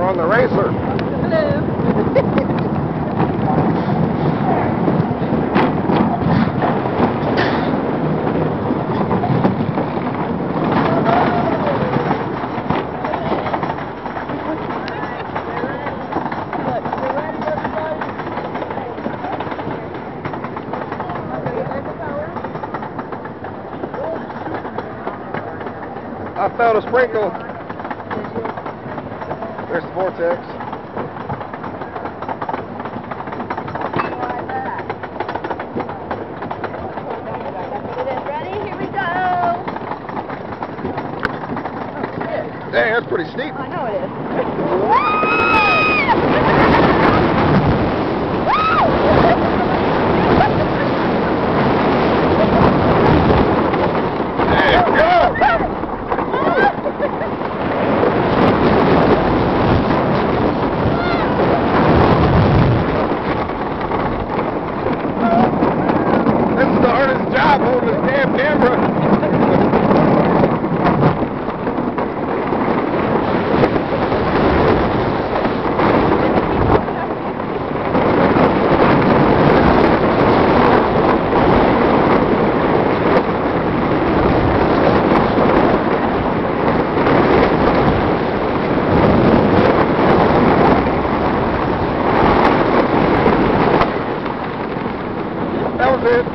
We're on the racer. Hello. I felt a sprinkle. There's the vortex. Ready? Here we go. Dang, that's pretty steep. I know it is. damn camera. That was it.